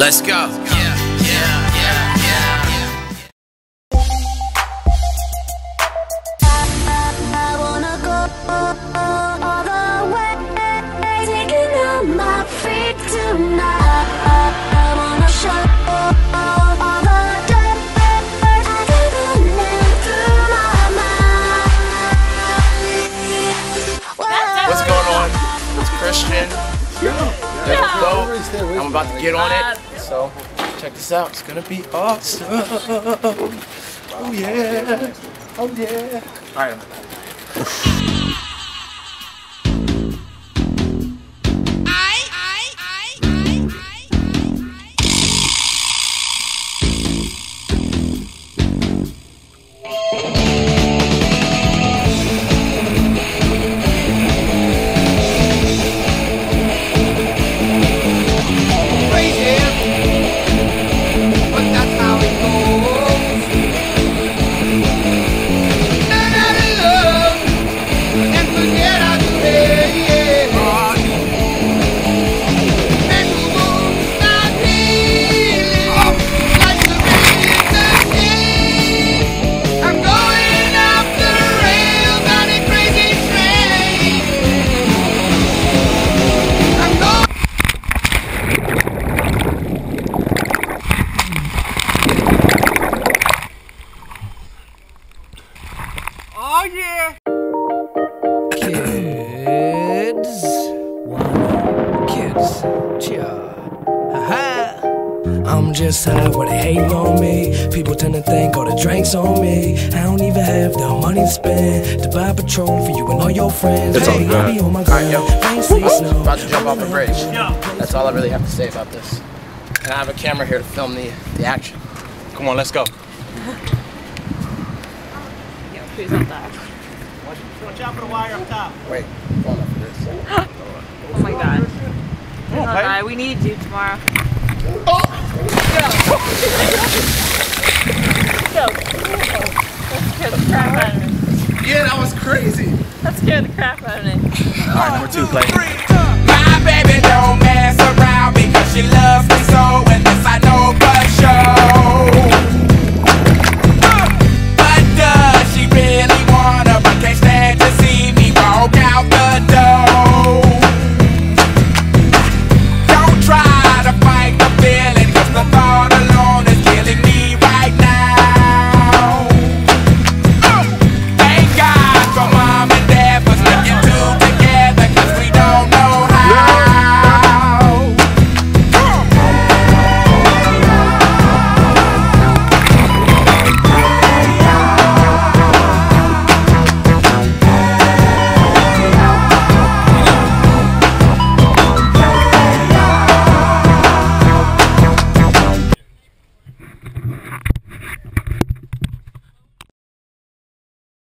Let's go. Yeah, yeah, yeah, yeah, yeah. I wanna go all the way, taking out my feet tonight. I wanna show all the dirt I didn't through my mind. What's going on? It's Christian. Boat. I'm about to get on it. So check this out. It's gonna be awesome. Oh yeah. Oh yeah. All right. Oh, kids, wanna kids, cheer. Ha I'm just high where they hate on me. People tend to think all the drinks on me. I don't even have the money to spend to buy Patron for you and all your friends. It's all hey, good. I be on my All right, yo. I ain't sleep, no. About to jump off a bridge. That's all I really have to say about this. And I have a camera here to film the the action. Come on, let's go. Wait, hold on for the wire up top. Wait, fall off this. Oh my god. Oh god, we need you tomorrow. Oh! Go. That scared the crap out of me. Yeah, that was crazy. That scared the crap out of me. All right, number two, play. My baby don't mess around because she loves me so